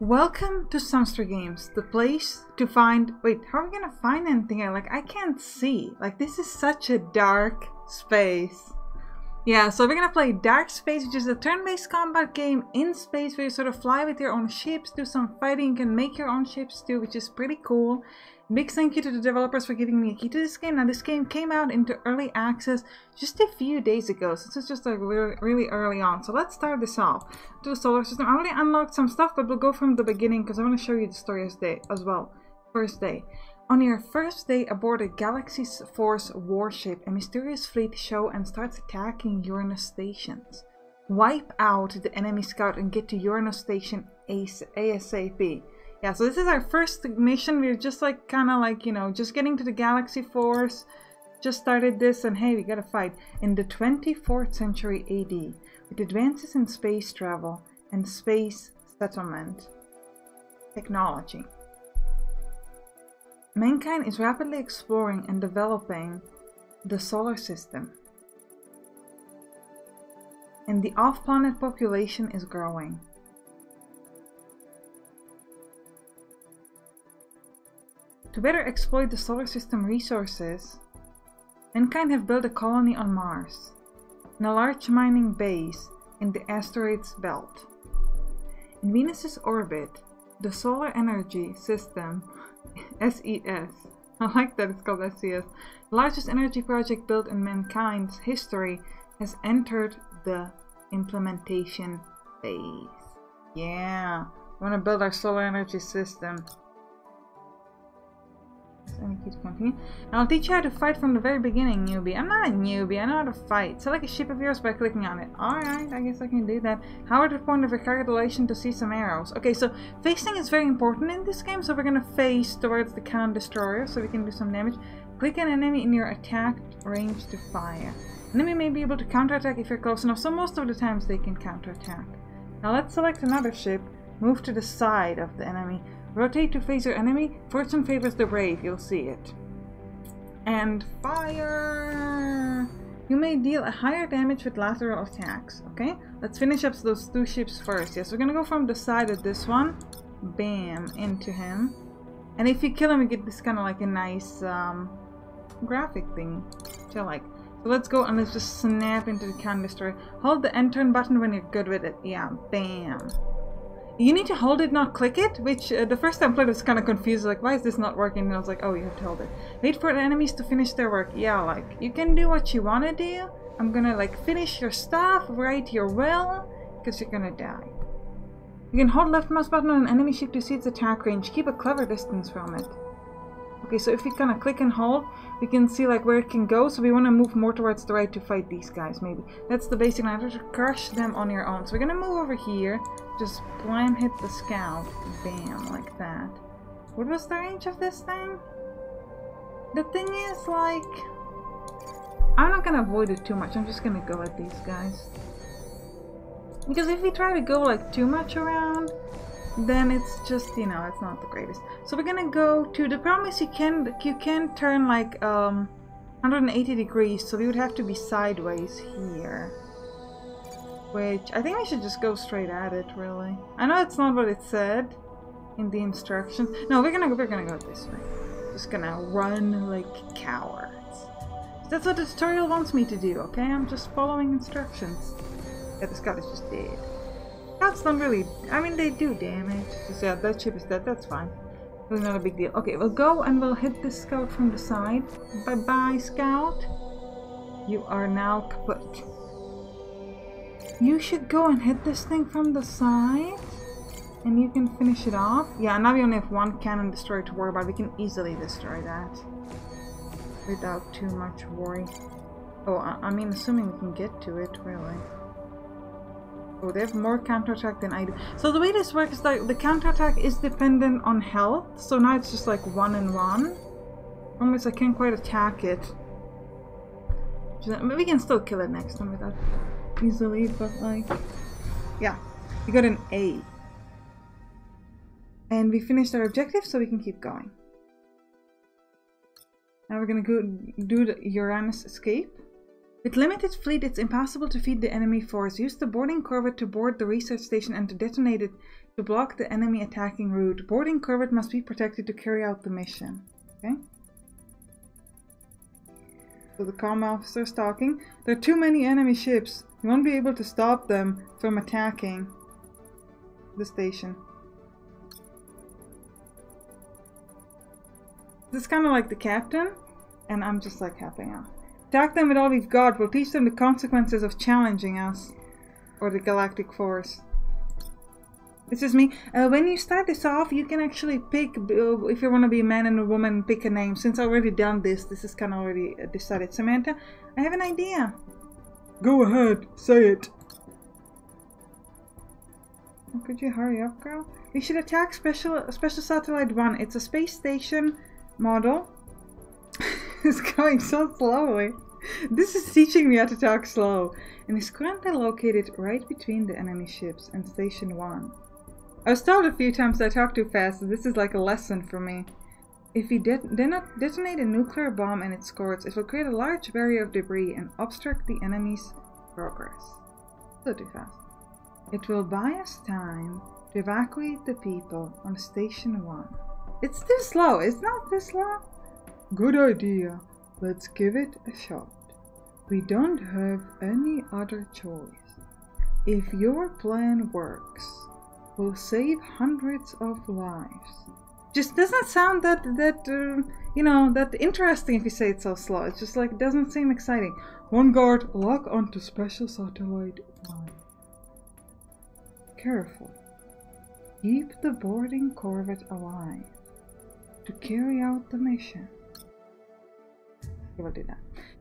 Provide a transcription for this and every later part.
Welcome to Sampstra Games, the place to find. Wait, how are we gonna find anything? Like, I can't see. Like, this is such a dark space. Yeah, so we're gonna play Dark Space, which is a turn-based combat game in space where you sort of fly with your own ships, do some fighting, you can make your own ships too, which is pretty cool. Big thank you to the developers for giving me a key to this game. Now, this game came out into early access just a few days ago, so it's just like really, really early on. So let's start this off. To the solar system, I already unlocked some stuff, but we'll go from the beginning because I want to show you the story as, day, as well. First day. On your first day aboard a Galaxy Force warship, a mysterious fleet show and starts attacking Uranus stations. Wipe out the enemy scout and get to Uranus station ASAP. Yeah, so this is our first mission. We're just like kind of like, you know, just getting to the Galaxy Force. Just started this and hey, we gotta fight. In the 24th century AD, with advances in space travel and space settlement technology, mankind is rapidly exploring and developing the solar system. And the off-planet population is growing. To better exploit the solar system resources, mankind have built a colony on Mars, and a large mining base in the asteroids belt. In Venus's orbit, the Solar Energy System, SES, I like that it's called SES, the largest energy project built in mankind's history, has entered the implementation phase. Yeah, we want to build our solar energy system to continue. And I'll teach you how to fight from the very beginning, newbie. I'm not a newbie, I know how to fight. Select a ship of yours by clicking on it. Alright, I guess I can do that. How the point of recalculation to see some arrows. Okay, so facing is very important in this game, so we're gonna face towards the cannon destroyer so we can do some damage. Click an enemy in your attack range to fire. Enemy may be able to counterattack if you're close enough, so most of the times they can counterattack. Now let's select another ship, move to the side of the enemy, Rotate to face your enemy. Fortune favors the brave. You'll see it. And fire! You may deal a higher damage with lateral attacks. Okay, let's finish up those two ships first. Yes, we're gonna go from the side of this one. Bam! Into him. And if you kill him, you get this kind of like a nice um, graphic thing. I like. So let's go and let's just snap into the canister. Hold the end turn button when you're good with it. Yeah, bam. You need to hold it, not click it, which uh, the first time I played was kind of confused, like, why is this not working? And I was like, oh, you have to hold it. Wait for the enemies to finish their work. Yeah, like, you can do what you want to do. I'm gonna, like, finish your stuff, write your will, because you're gonna die. You can hold left mouse button on an enemy ship to see its attack range. Keep a clever distance from it. Okay, so if we kind of click and hold, we can see like where it can go. So we want to move more towards the right to fight these guys, maybe. That's the basic line. to crush them on your own. So we're going to move over here. Just blam hit the scout. Bam, like that. What was the range of this thing? The thing is, like... I'm not to avoid it too much. I'm just to go at these guys. Because if we try to go like too much around, then it's just, you know, it's not the greatest. So we're gonna go to, the problem is you can, you can turn like um, 180 degrees, so we would have to be sideways here. Which, I think we should just go straight at it, really. I know it's not what it said in the instructions. No, we're gonna we're gonna go this way. Just gonna run like cowards. That's what the tutorial wants me to do, okay? I'm just following instructions. Yeah, this guy is just dead. That's not really... I mean, they do damage. Just, yeah, that ship is dead. That's fine. It's not a big deal. Okay, we'll go and we'll hit this scout from the side. Bye-bye, scout. You are now kaput. You should go and hit this thing from the side. And you can finish it off. Yeah, now we only have one cannon destroyer to worry about. We can easily destroy that. Without too much worry. Oh, I, I mean, assuming we can get to it, really. Oh, they have more counterattack than I do. So the way this works is like the counterattack is dependent on health. So now it's just like one and one. Almost I can't quite attack it. We can still kill it next time without easily, but like... Yeah, we got an A. And we finished our objective, so we can keep going. Now we're gonna go do the Uranus escape. With limited fleet, it's impossible to feed the enemy force. Use the boarding corvette to board the research station and to detonate it To block the enemy attacking route, boarding corvette must be protected to carry out the mission. Okay? So the comm officer is talking. There are too many enemy ships. You won't be able to stop them from attacking the station. This is kind of like the captain, and I'm just like helping out. Attack them with all we've got. We'll teach them the consequences of challenging us. Or the Galactic Force. This is me. Uh, when you start this off, you can actually pick, uh, if you want to be a man and a woman, pick a name. Since I already done this, this is kind of already uh, decided. Samantha, I have an idea. Go ahead, say it. Oh, could you hurry up, girl? We should attack Special Special Satellite 1. It's a space station model. it's going so slowly. This is teaching me how to talk slow. And is currently located right between the enemy ships and Station 1. I was told a few times I talk too fast, so this is like a lesson for me. If we de not detonate a nuclear bomb in its course, it will create a large barrier of debris and obstruct the enemy's progress. So too fast. It will buy us time to evacuate the people on Station 1. It's too slow, it's not this slow. Good idea. Let's give it a shot. We don't have any other choice. If your plan works, we'll save hundreds of lives. Just doesn't sound that that uh, you know that interesting if you say it so slow. It's just like it doesn't seem exciting. Vanguard, lock onto special satellite one. Careful. Keep the boarding corvette alive to carry out the mission. We'll do that.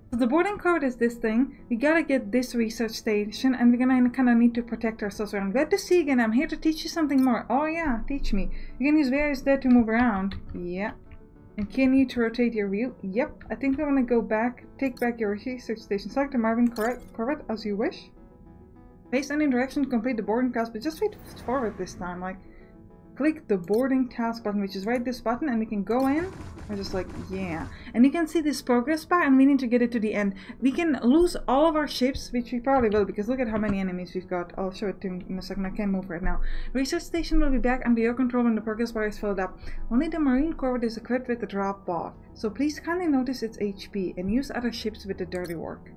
So the boarding corvette is this thing. We gotta get this research station and we're gonna kinda need to protect ourselves around. Glad to see you again. I'm here to teach you something more. Oh yeah, teach me. You can use various there to move around. Yeah. And can you to rotate your view? Yep. I think I wanna go back, take back your research station. Select the Marine Corvette as you wish. Based on interaction, to complete the boarding task, but just wait forward this time. Like, click the boarding task button, which is right this button, and we can go in. We're just like, yeah. And you can see this progress bar, and we need to get it to the end. We can lose all of our ships, which we probably will, because look at how many enemies we've got. I'll show it to you in a second. I can't move right now. Research station will be back under your control when the progress bar is filled up. Only the Marine Corvette is equipped with the drop pod, so please kindly notice its HP and use other ships with the dirty work.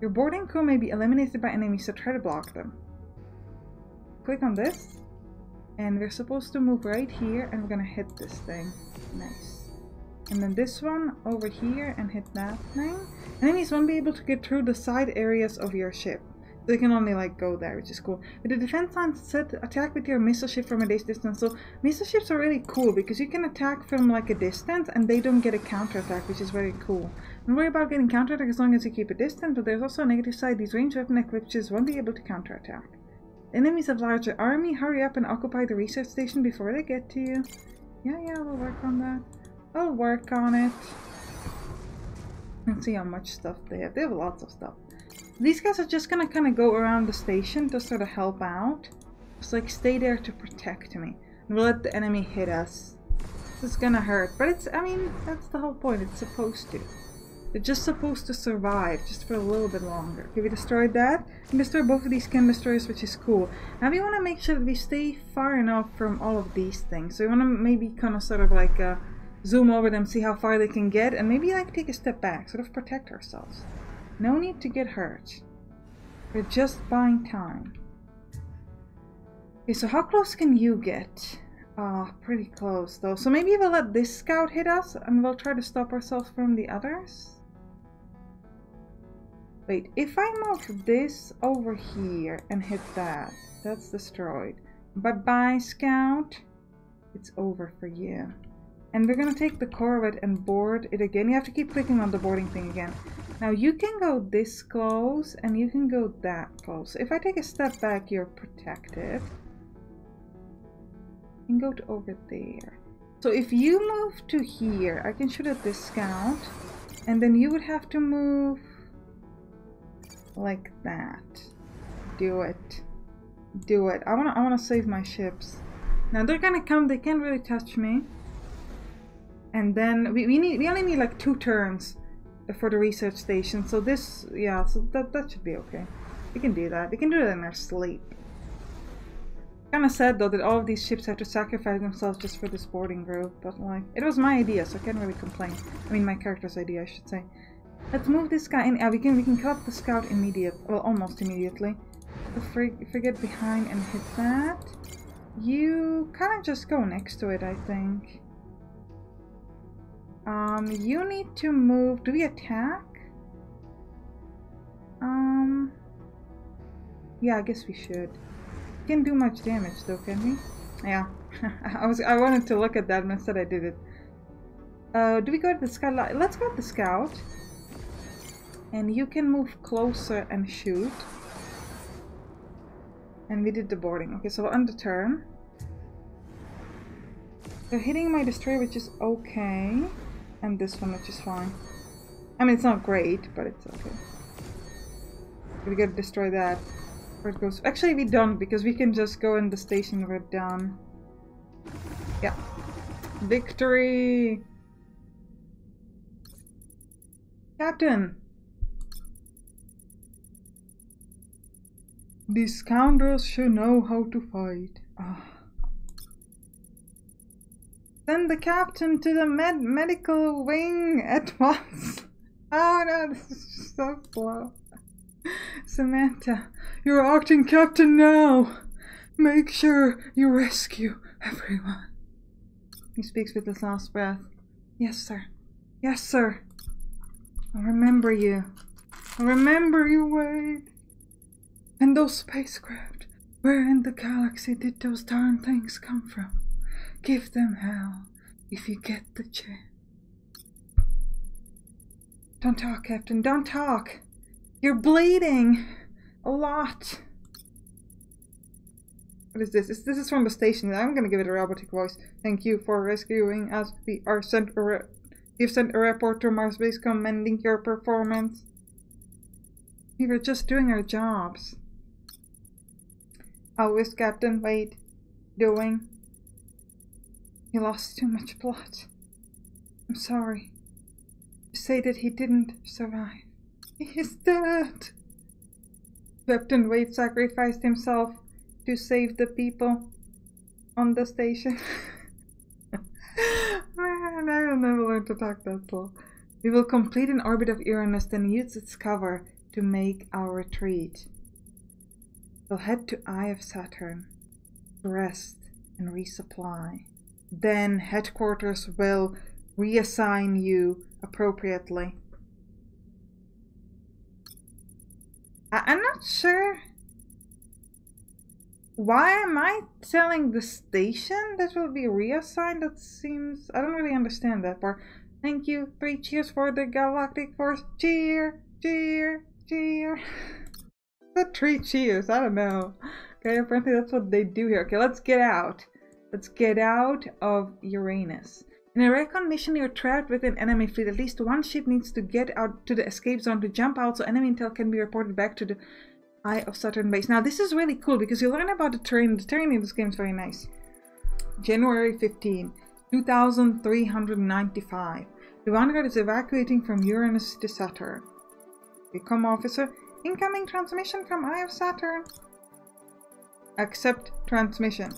Your boarding crew may be eliminated by enemies, so try to block them. Click on this and we're supposed to move right here and we're gonna hit this thing. Nice. And then this one over here and hit that thing. Enemies won't be able to get through the side areas of your ship. They can only like go there, which is cool. With the defense line set, attack with your missile ship from a distance. So missile ships are really cool because you can attack from like a distance and they don't get a counterattack, which is very cool. Don't worry about getting counterattack as long as you keep a distance, but there's also a negative side. These range weapon equipages won't be able to counterattack. Enemies of larger army, hurry up and occupy the research station before they get to you. Yeah, yeah, we'll work on that. I'll work on it. Let's see how much stuff they have. They have lots of stuff. These guys are just gonna kind of go around the station to sort of help out. Just like stay there to protect me. And we'll let the enemy hit us. This is gonna hurt, but it's, I mean, that's the whole point. It's supposed to. They're just supposed to survive, just for a little bit longer. Okay, we destroyed that. We destroyed both of these skin destroyers, which is cool. Now we want to make sure that we stay far enough from all of these things. So we want to maybe kind of sort of like uh, zoom over them, see how far they can get, and maybe like take a step back, sort of protect ourselves. No need to get hurt. We're just buying time. Okay, so how close can you get? Ah, pretty close though. So maybe we'll let this scout hit us and we'll try to stop ourselves from the others? Wait, if I move this over here and hit that, that's destroyed. Bye-bye, Scout. It's over for you. And we're gonna take the Corvette and board it again. You have to keep clicking on the boarding thing again. Now you can go this close and you can go that close. If I take a step back, you're protected. And go to over there. So if you move to here, I can shoot at this Scout. And then you would have to move like that. Do it. Do it. I wanna I wanna save my ships. Now they're gonna come, they can't really touch me. And then we, we need we only need like two turns for the research station. So this yeah, so that that should be okay. We can do that. We can do it in our sleep. Kinda sad though that all of these ships have to sacrifice themselves just for this boarding group, but like, it was my idea, so I can't really complain. I mean, my character's idea, I should say. Let's move this guy in. Yeah, we can we can up the scout immediate, well, almost immediately. If we get behind and hit that, you kind of just go next to it, I think. Um, you need to move. Do we attack? Um, yeah, I guess we should. Can't do much damage though, can we? Yeah, I was I wanted to look at that and instead I did it. Uh, do we go to the scout? Let's go to the scout. And you can move closer and shoot. And we did the boarding. Okay, so on the turn. They're hitting my destroyer, which is okay. And this one, which is fine. I mean, it's not great, but it's okay. We gotta destroy that. Where it goes. Actually, we don't, because we can just go in the station we're done. Yeah. Victory! Captain! These scoundrels should know how to fight. Ah. Send the captain to the med medical wing at once. Oh no, this is so slow. Samantha, you're acting captain now. Make sure you rescue everyone. He speaks with his last breath. Yes, sir. Yes, sir. I'll remember you. I'll remember you, Wade. And those spacecraft, where in the galaxy did those darn things come from? Give them hell if you get the chance. Don't talk, Captain, don't talk. You're bleeding a lot. What is this? This, this is from the station. I'm gonna give it a robotic voice. Thank you for rescuing us. We are sent a You've sent a report to Mars base commending your performance. We were just doing our jobs. How is Captain Wade doing? He lost too much blood. I'm sorry. Say that he didn't survive. He is dead. Captain Wade sacrificed himself to save the people on the station. Man, I will never learn to talk that slow. We will complete an orbit of Uranus, then use its cover to make our retreat. We'll head to Eye of Saturn, rest and resupply. Then headquarters will reassign you appropriately. I I'm not sure. Why am I telling the station that will be reassigned? That seems... I don't really understand that part. Thank you. Three cheers for the Galactic Force. Cheer, cheer, cheer. the three cheers. I don't know. Okay, apparently that's what they do here. Okay, let's get out. Let's get out of Uranus. In a recon mission, you're trapped with an enemy fleet. At least one ship needs to get out to the escape zone to jump out so enemy intel can be reported back to the Eye of Saturn base. Now, this is really cool because you learn about the terrain. The terrain in this game is very nice. January 15, 2395. The Vanguard is evacuating from Uranus to Saturn. Become officer. Incoming transmission from Eye of Saturn. Accept transmission.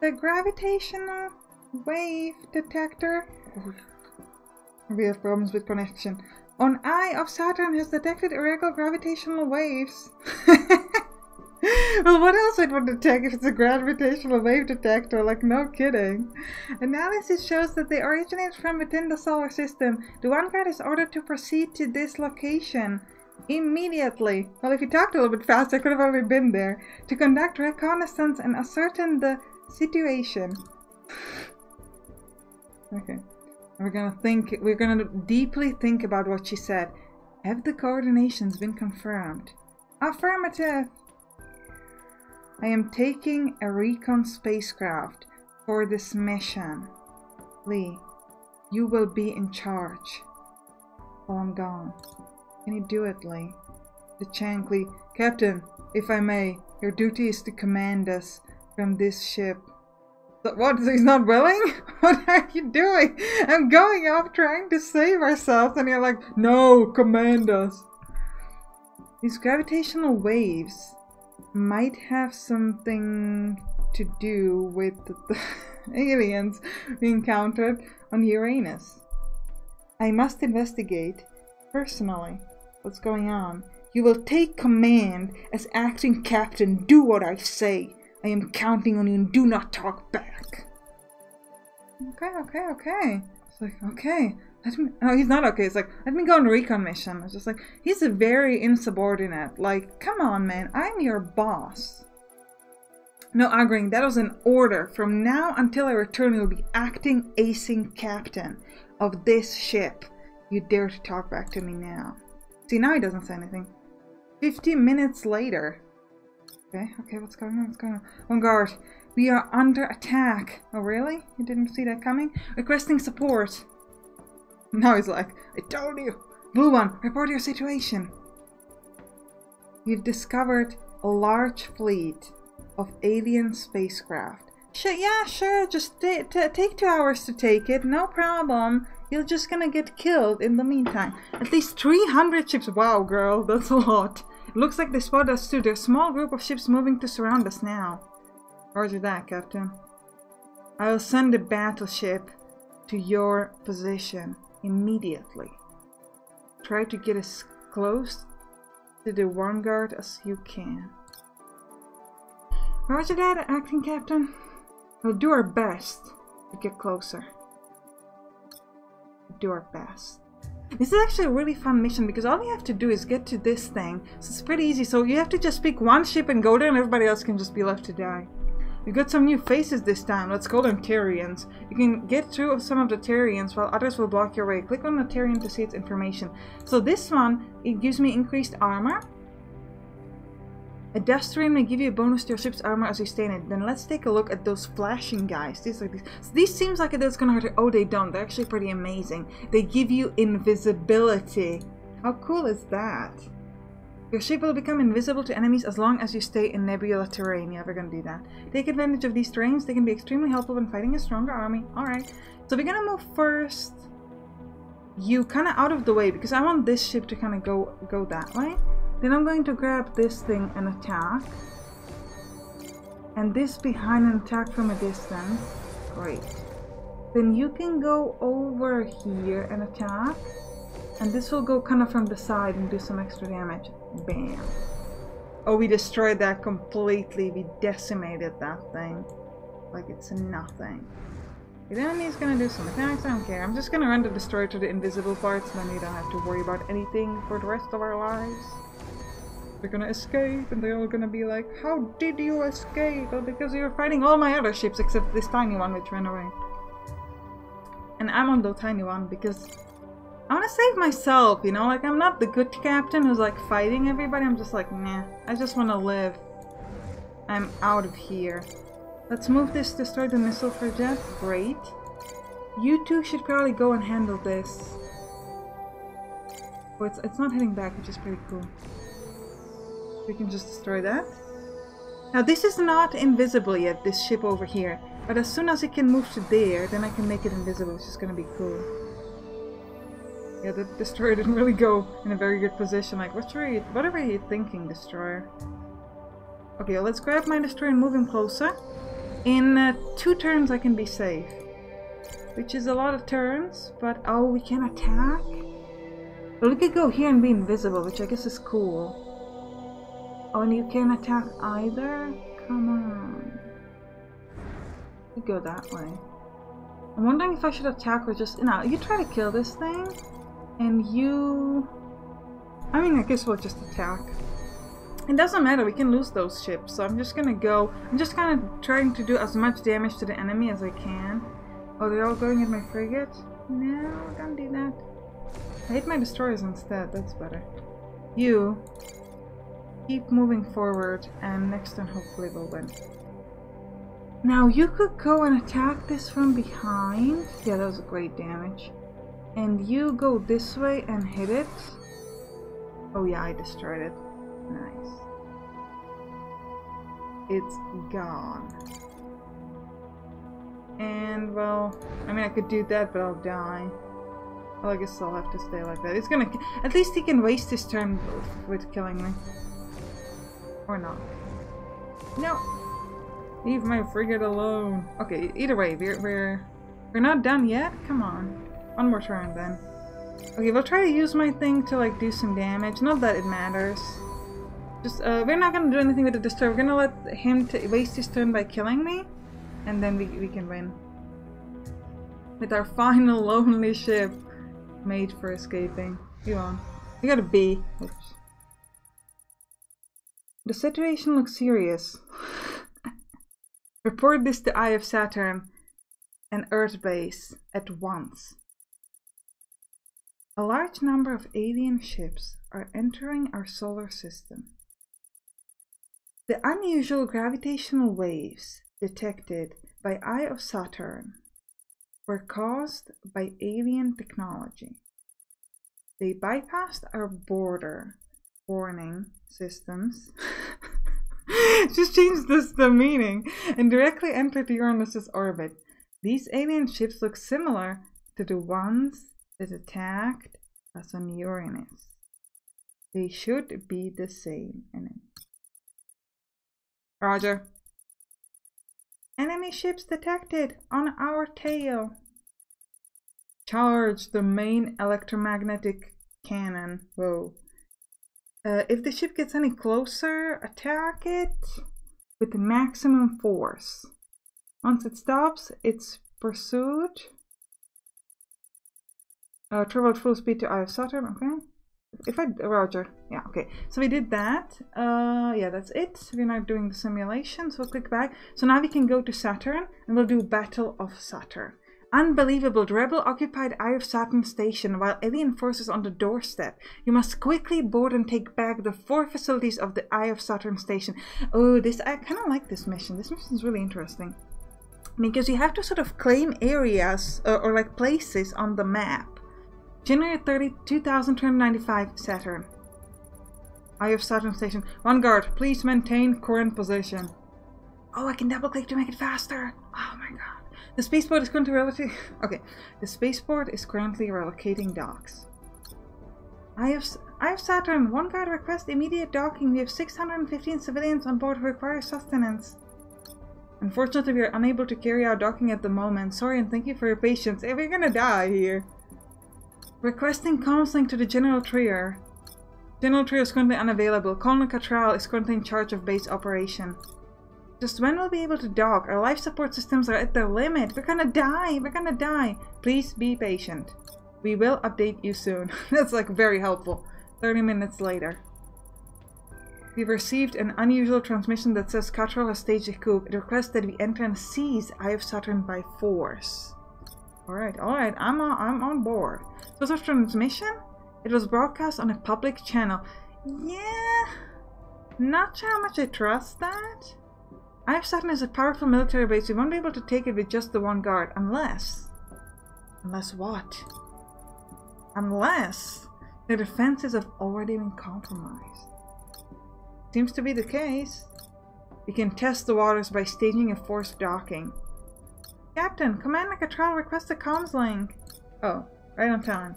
The gravitational wave detector. We have problems with connection. On Eye of Saturn has detected irregular gravitational waves. well, what else would detect if it's a gravitational wave detector? Like, no kidding. Analysis shows that they originate from within the solar system. The Vanguard is ordered to proceed to this location immediately. Well, if you talked a little bit fast, I could have already been there. To conduct reconnaissance and ascertain the situation. okay. We're gonna think, we're gonna deeply think about what she said. Have the coordinations been confirmed? Affirmative! I am taking a recon spacecraft for this mission. Lee, you will be in charge while I'm gone. Do? The Chankly, Captain, if I may, your duty is to command us from this ship. What? He's not willing? What are you doing? I'm going off trying to save ourselves and you're like, no, command us. These gravitational waves might have something to do with the aliens we encountered on Uranus. I must investigate personally what's going on. You will take command as acting captain. Do what I say. I am counting on you and do not talk back. Okay, okay, okay. It's like, okay. Let me, no, he's not okay. It's like, let me go on recon mission. It's just like, he's a very insubordinate. Like, come on, man. I'm your boss. No agreeing. That was an order. From now until I return, you'll be acting acing captain of this ship. You dare to talk back to me now. See, now he doesn't say anything. 15 minutes later. Okay, okay, what's going on? What's going on? Oh on guard. We are under attack. Oh, really? You didn't see that coming? Requesting support. Now he's like, I told you. Blue one, report your situation. You've discovered a large fleet of alien spacecraft. Sure, yeah, sure, just take two hours to take it, no problem. You're just gonna get killed in the meantime. At least 300 ships. Wow, girl, that's a lot. Looks like they spotted us too. There's a small group of ships moving to surround us now. Roger that, Captain. I will send a battleship to your position immediately. Try to get as close to the vanguard as you can. Roger that, acting captain. We'll do our best to get closer. Do our best. This is actually a really fun mission because all you have to do is get to this thing. So it's pretty easy. So you have to just pick one ship and go there and everybody else can just be left to die. We got some new faces this time. Let's call them terrains. You can get through some of the terrains while others will block your way. Click on the terrain to see its information. So this one, it gives me increased armor. A death stream may give you a bonus to your ship's armor as you stay in it. Then let's take a look at those flashing guys. These are these. So these seems like it's gonna hurt. Oh, they don't. They're actually pretty amazing. They give you invisibility. How cool is that? Your ship will become invisible to enemies as long as you stay in nebula terrain. Yeah, we're gonna do that. Take advantage of these terrains. They can be extremely helpful when fighting a stronger army. Alright. So we're gonna move first you kind of out of the way because I want this ship to kind of go go that way. Then I'm going to grab this thing and attack. And this behind and attack from a distance. Great. Then you can go over here and attack. And this will go kind of from the side and do some extra damage. Bam. Oh, we destroyed that completely. We decimated that thing. Like it's nothing. The enemy's gonna do some attacks, I don't care. I'm just gonna run the destroyer to the invisible parts, then we don't have to worry about anything for the rest of our lives. We're gonna escape, and they're all gonna be like, How did you escape? Well, because you were fighting all my other ships except this tiny one which ran away. And I'm on the tiny one because I want to save myself, you know? Like, I'm not the good captain who's, like, fighting everybody. I'm just like, nah. I just want to live. I'm out of here. Let's move this, destroy the missile for Jeff. Great. You two should probably go and handle this. Oh, it's, it's not heading back, which is pretty cool. We can just destroy that. Now, this is not invisible yet, this ship over here. But as soon as it can move to there, then I can make it invisible, which is to be cool. Yeah, the destroyer didn't really go in a very good position. Like, what are you, whatever you thinking, destroyer? Okay, let's grab my destroyer and move him closer. In uh, two turns, I can be safe. Which is a lot of turns, but oh, we can attack? Well, we could go here and be invisible, which I guess is cool. Oh, and you can't attack either? Come on. We go that way. I'm wondering if I should attack or just... No, you try to kill this thing. And you... I mean, I guess we'll just attack. It doesn't matter, we can lose those ships, so I'm just gonna go... I'm just kind of trying to do as much damage to the enemy as I can. Oh, they're all going at my frigate? No, don't do that. I hit my destroyers instead, that's better. You, keep moving forward, and next turn hopefully we'll win. Now, you could go and attack this from behind. Yeah, that was great damage and you go this way and hit it. Oh yeah, I destroyed it. Nice. It's gone. And well, I mean I could do that, but I'll die. Well, I guess I'll have to stay like that. It's gonna... At least he can waste his turn with killing me. Or not. No. Leave my frigate alone. Okay, either way, we're, we're, we're not done yet? Come on. One more turn then. Okay, we'll try to use my thing to like do some damage. Not that it matters. Just, uh, we're not gonna do anything with the disturb. We're gonna let him waste his turn by killing me. And then we, we can win. With our final lonely ship made for escaping. You on. We got a B. Oops. The situation looks serious. Report this to Eye of Saturn and Earth base at once. A large number of alien ships are entering our solar system. The unusual gravitational waves detected by Eye of Saturn were caused by alien technology. They bypassed our border warning systems. Just changed this the meaning and directly entered Uranus's orbit. These alien ships look similar to the ones that attacked us on Uranus. They should be the same enemy. Roger. Enemy ships detected on our tail. Charge the main electromagnetic cannon. Whoa. Uh, if the ship gets any closer, attack it with maximum force. Once it stops, it's pursued. Uh, travel at full speed to Eye of Saturn, okay if I Roger, yeah, okay. So we did that. Uh, yeah, that's it. We're not doing the simulation, so we'll click back. So now we can go to Saturn and we'll do Battle of Saturn. Unbelievable, the rebel occupied Eye of Saturn station while alien forces on the doorstep. You must quickly board and take back the four facilities of the Eye of Saturn station. Oh, this I kind of like this mission. This mission is really interesting. Because you have to sort of claim areas uh, or like places on the map January 30, 2295, Saturn. Eye of Saturn Station. Vanguard, please maintain current position. Oh, I can double click to make it faster. Oh my god. The spaceport is currently relocating. Okay, the spaceport is currently relocating docks. I have I have Saturn. Vanguard request immediate docking. We have 615 civilians on board who require sustenance. Unfortunately, we are unable to carry out docking at the moment. Sorry and thank you for your patience. Hey, we're gonna die here. Requesting comms link to the General Trier. General Trier is currently unavailable. Colonel Cattrall is currently in charge of base operation. Just when we'll be able to dock? Our life support systems are at their limit. We're gonna die. We're gonna die. Please be patient. We will update you soon. That's like very helpful. 30 minutes later. We've received an unusual transmission that says Cattrall has staged a coup. It requests that we enter and seize Eye of Saturn by force. Alright, alright, I'm on, I'm on board. So was a transmission? It was broadcast on a public channel. Yeah, not sure how much I trust that. Of Saturn is a powerful military base. We won't be able to take it with just the Vanguard, unless... Unless what? Unless the defenses have already been compromised. Seems to be the case. We can test the waters by staging a forced docking. Captain, Commander Cattrall requests a comms link. Oh, right on time.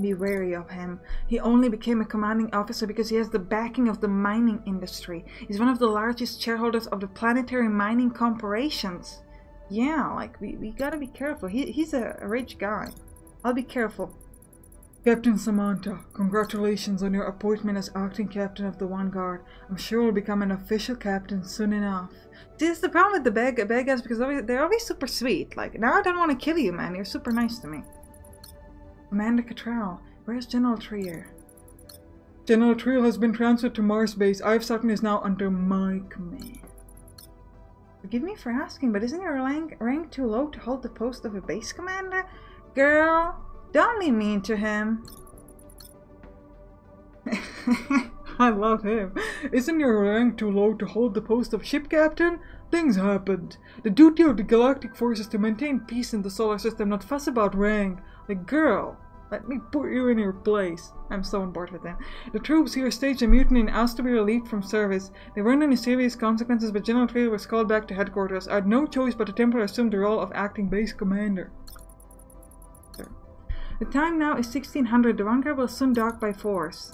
Be wary of him. He only became a commanding officer because he has the backing of the mining industry. He's one of the largest shareholders of the planetary mining corporations. Yeah, like, we, we gotta be careful. He, he's a, a rich guy. I'll be careful. Captain Samantha, congratulations on your appointment as acting captain of the Vanguard. I'm sure you'll become an official captain soon enough. See, that's the problem with the bad, bad guys because they're always super sweet. Like, now I don't want to kill you, man. You're super nice to me. Commander Cattrall, where's General Trier? General Trier has been transferred to Mars base. Of Saturn is now under my command. Forgive me for asking, but isn't your rank, rank too low to hold the post of a base commander? Girl, don't be mean to him. I love him. Isn't your rank too low to hold the post of ship captain? Things happened. The duty of the galactic force is to maintain peace in the solar system, not fuss about rank. Like, girl, let me put you in your place. I'm so on board with them. The troops here staged a mutiny and asked to be relieved from service. There weren't any serious consequences, but General Trier was called back to headquarters. I had no choice but to temporarily assume the role of acting base commander. The time now is 1600. The Vanguard will soon dock by force.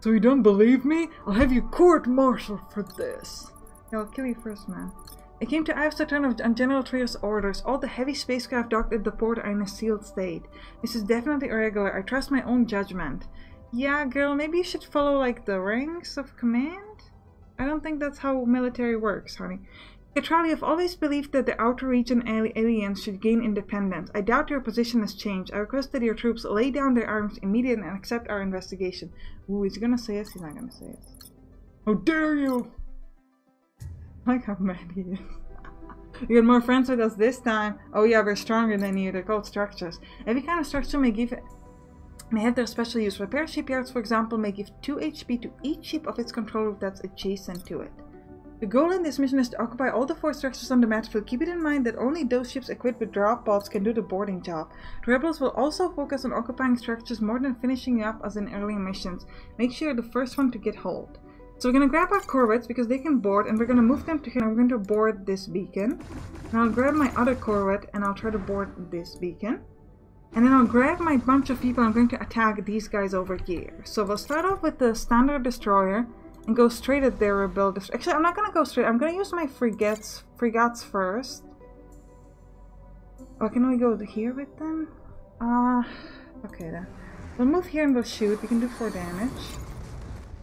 So you don't believe me? I'll have you court-martialed for this. I'll kill you first, man. It came to turn on General Trier's orders. All the heavy spacecraft docked at the port are in a sealed state. This is definitely irregular. I trust my own judgment. Yeah, girl, maybe you should follow, like, the ranks of command? I don't think that's how military works, honey. Cattrall, I've always believed that the outer region aliens should gain independence. I doubt your position has changed. I request that your troops lay down their arms immediately and accept our investigation. Ooh, he's gonna say it? He's not gonna say it. How dare you! Like how mad he is. you get more friends with us this time. Oh yeah, we're stronger than you. They're called structures. Every kind of structure may give may have their special use. Repair shipyards, for example, may give 2 HP to each ship of its controller that's adjacent to it. The goal in this mission is to occupy all the four structures on the battlefield. Keep it in mind that only those ships equipped with drop pods can do the boarding job. The rebels will also focus on occupying structures more than finishing up as in earlier missions. Make sure you're the first one to get hold. So we're gonna grab our corvettes because they can board and we're gonna move them to here we're going to board this beacon. And I'll grab my other corvette and I'll try to board this beacon. And then I'll grab my bunch of people I'm going to attack these guys over here. So we'll start off with the standard destroyer and go straight at their rebel. Actually, I'm not gonna go straight. I'm gonna use my frigates, frigates first. Oh, can we go here with them? Uh, okay then. We'll move here and we'll shoot. We can do 4 damage.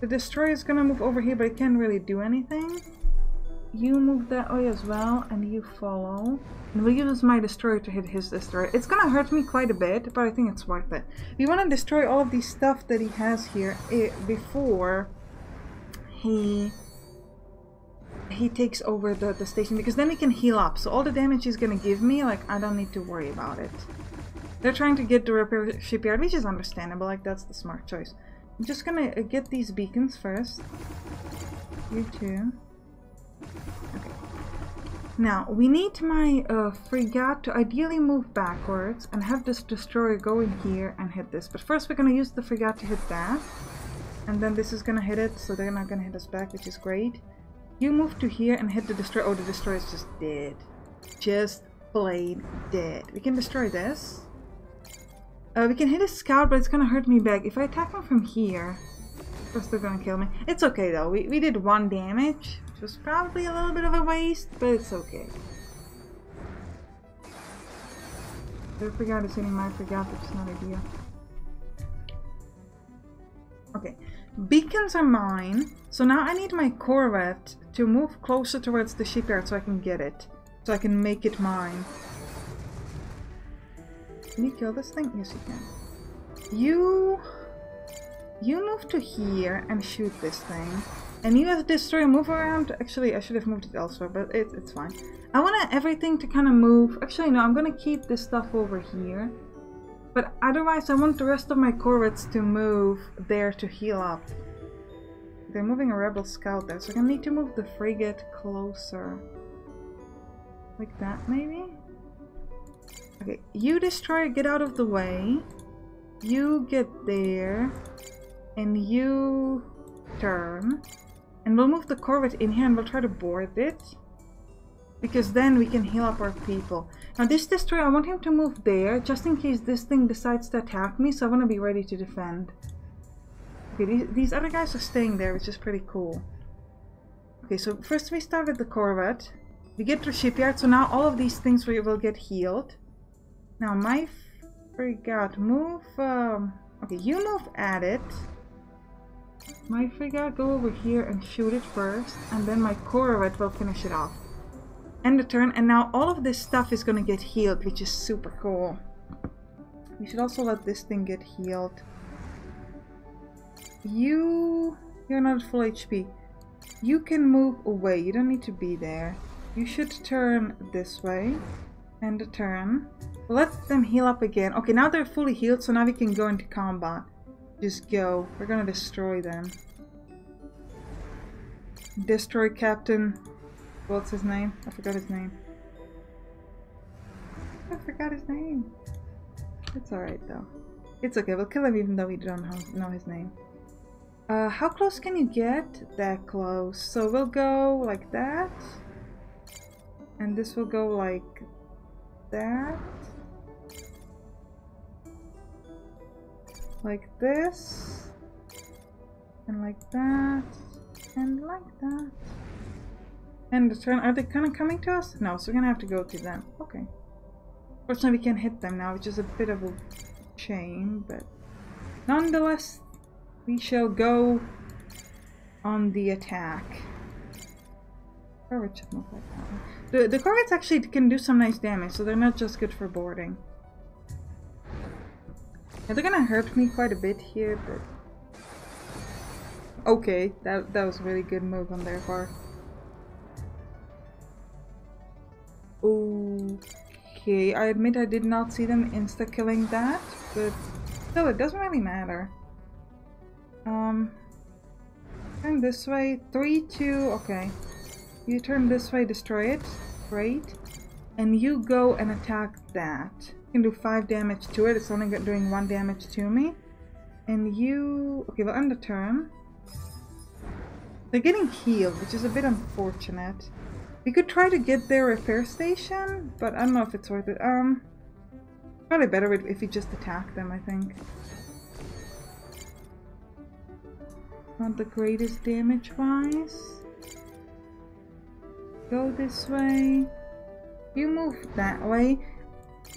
The destroyer is gonna move over here, but it can't really do anything. You move that way as well, and you follow. And we'll use my destroyer to hit his destroyer. It's gonna hurt me quite a bit, but I think it's worth it. We want to destroy all of these stuff that he has here eh, before he he takes over the, the station because then he can heal up. So all the damage he's gonna give me, like I don't need to worry about it. They're trying to get the repair shipyard, which is understandable, like that's the smart choice. I'm just gonna uh, get these beacons first. You too. Okay. Now, we need my uh, frigate to ideally move backwards and have this destroyer go in here and hit this. But first we're gonna use the frigate to hit that. And then this is gonna hit it, so they're not gonna hit us back, which is great. You move to here and hit the destroyer. Oh, the destroyer is just dead. Just plain dead. We can destroy this. Uh, we can hit a scout, but it's gonna hurt me back. If I attack him from here, they're still gonna kill me. It's okay though. We, we did one damage, which was probably a little bit of a waste, but it's okay. I forgot is hitting my frigate, which not ideal. Okay, Beacons are mine. So now I need my Corvette to move closer towards the shipyard so I can get it. So I can make it mine. Can you kill this thing? Yes, you can. You... You move to here and shoot this thing. And you have as destroyer move around. Actually, I should have moved it elsewhere, but it, it's fine. I want everything to kind of move. Actually, no, I'm going to keep this stuff over here. But otherwise, I want the rest of my corvettes to move there to heal up. They're moving a rebel scout there, so I need to move the frigate closer. Like that, maybe? Okay, you destroy, get out of the way. You get there. And you turn. And we'll move the corvette in here and we'll try to board it. Because then we can heal up our people. Now this destroyer, I want him to move there, just in case this thing decides to attack me, so I want to be ready to defend. Okay, these, these other guys are staying there, which is pretty cool. Okay, so first we start with the Corvette. We get to shipyard, so now all of these things we will get healed. Now my frigate, move... Um, okay, you move at it. My frigate, go over here and shoot it first, and then my Corvette will finish it off. End the turn and now all of this stuff is gonna get healed which is super cool. We should also let this thing get healed. You you're not full HP you can move away you don't need to be there. You should turn this way. And the turn let them heal up again okay now they're fully healed so now we can go into combat just go we're gonna destroy them destroy captain What's his name? I forgot his name. I forgot his name. It's alright though. It's okay, we'll kill him even though we don't know his name. Uh, how close can you get? That close. So we'll go like that. And this will go like that. Like this. And like that. And like that. And are they kind of coming to us? No, so we're gonna have to go to them. Okay. Fortunately, we can hit them now, which is a bit of a shame, but nonetheless, we shall go on the attack. The, the Corvettes actually can do some nice damage, so they're not just good for boarding. They're gonna hurt me quite a bit here, but... Okay, that, that was a really good move on their part. Okay, I admit I did not see them insta-killing that, but still, it doesn't really matter. Um, turn this way, 3, 2, okay. You turn this way, destroy it, great. And you go and attack that. You can do 5 damage to it, it's only doing 1 damage to me. And you... okay, well, end the turn. They're getting healed, which is a bit unfortunate. We could try to get their repair station, but I don't know if it's worth it. Um, probably better if we just attack them, I think. Not the greatest damage-wise. Go this way. You move that way.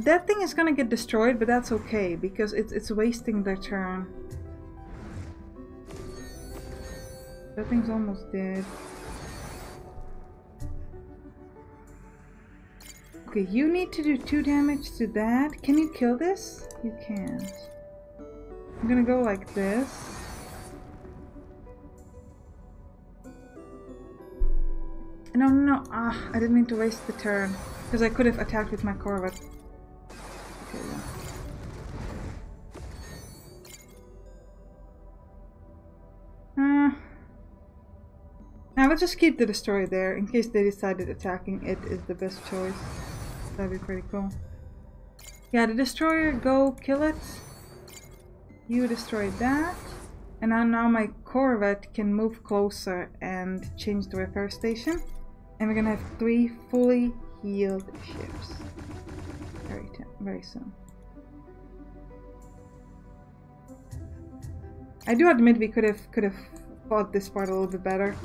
That thing is gonna get destroyed, but that's okay, because it's, it's wasting their turn. That thing's almost dead. Okay, you need to do 2 damage to that. Can you kill this? You can't. I'm gonna go like this. No, no. Ah, I didn't mean to waste the turn. Because I could have attacked with my Corvette. Okay. Uh, I will just keep the destroyer there in case they decided attacking it is the best choice. That'd be pretty cool. Yeah, the destroyer, go kill it. You destroy that. And now, now my Corvette can move closer and change the repair station. And we're gonna have three fully healed ships. Very, soon. I do admit we could have could have fought this part a little bit better.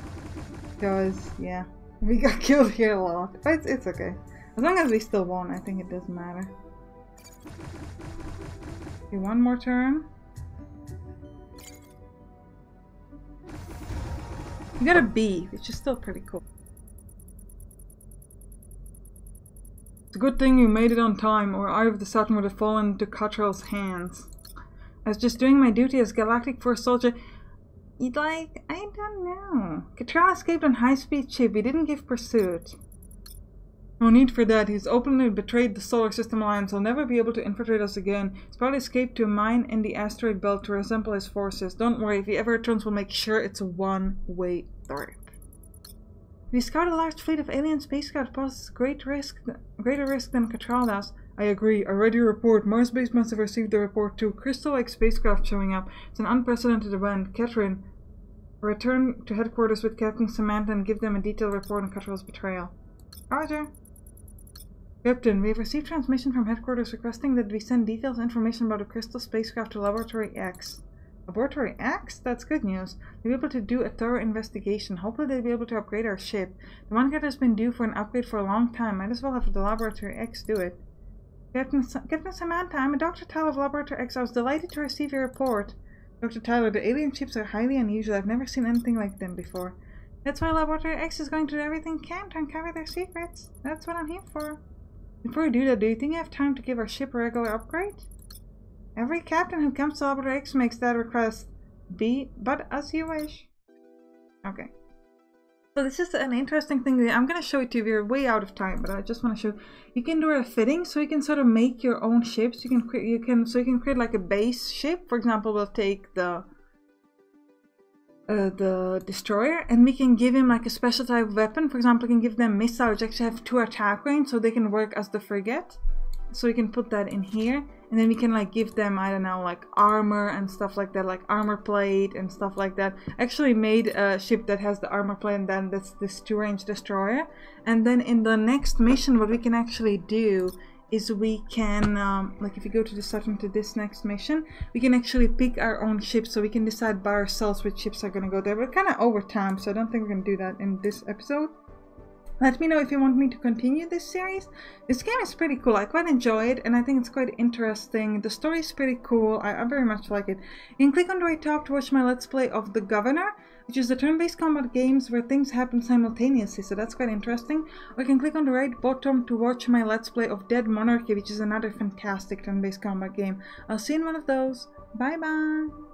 Because, yeah, we got killed here a lot. But it's, it's okay. As long as we still won, I think it doesn't matter. Okay, one more turn. You got a B, which is still pretty cool. It's a good thing you made it on time, or Eye of the Saturn would have fallen into Cattrall's hands. I was just doing my duty as Galactic Force soldier. You'd like, I don't know. Cattrall escaped on high-speed ship. He didn't give pursuit. No need for that. He's openly betrayed the Solar System Alliance. He'll never be able to infiltrate us again. He's probably escaped to a mine in the asteroid belt to resemble his forces. Don't worry, if he ever returns, we'll make sure it's a one-way trip. We scout a large fleet of alien spacecraft poses great risk, greater risk than Cattrall does. I agree. Your report. Mars Base must have received the report too. Crystal-like spacecraft showing up. It's an unprecedented event. Catherine, return to headquarters with Captain Samantha and give them a detailed report on Cattrall's betrayal. Roger. Captain, we have received transmission from headquarters requesting that we send detailed information about a crystal spacecraft to Laboratory X. Laboratory X? That's good news. They'll be able to do a thorough investigation. Hopefully they'll be able to upgrade our ship. The one has been due for an upgrade for a long time. Might as well have the Laboratory X do it. Captain, Sa Captain Samantha, I'm a Dr. Tyler of Laboratory X. I was delighted to receive your report. Dr. Tyler, the alien ships are highly unusual. I've never seen anything like them before. That's why Laboratory X is going to do everything it can to uncover their secrets. That's what I'm here for. Before we do that, do you think you have time to give our ship a regular upgrade? Every captain who comes to Laboratory X makes that request. Be, but as you wish. Okay. So this is an interesting thing. I'm going to show it to you. We're way out of time, but I just want to show. You can do a fitting, so you can sort of make your own ships. You can create. You can so you can create like a base ship. For example, we'll take the uh, the destroyer and we can give him like a special type weapon. For example, we can give them missiles which actually have two attack range so they can work as the frigate. So we can put that in here and then we can like give them, I don't know, like armor and stuff like that, like armor plate and stuff like that. Actually made a ship that has the armor plate and then that's this two range destroyer. And then in the next mission what we can actually do is we can, um, like if you go to the setting to this next mission, we can actually pick our own ships so we can decide by ourselves which ships are going to go there. But kind of over time, so I don't think we're going to do that in this episode. Let me know if you want me to continue this series. This game is pretty cool. I quite enjoy it and I think it's quite interesting. The story is pretty cool. I, I very much like it. You can click on the right top to watch my Let's Play of The Governor, which is the turn-based combat games where things happen simultaneously, so that's quite interesting. Or you can click on the right bottom to watch my Let's Play of Dead Monarchy, which is another fantastic turn-based combat game. I'll see you in one of those. Bye bye!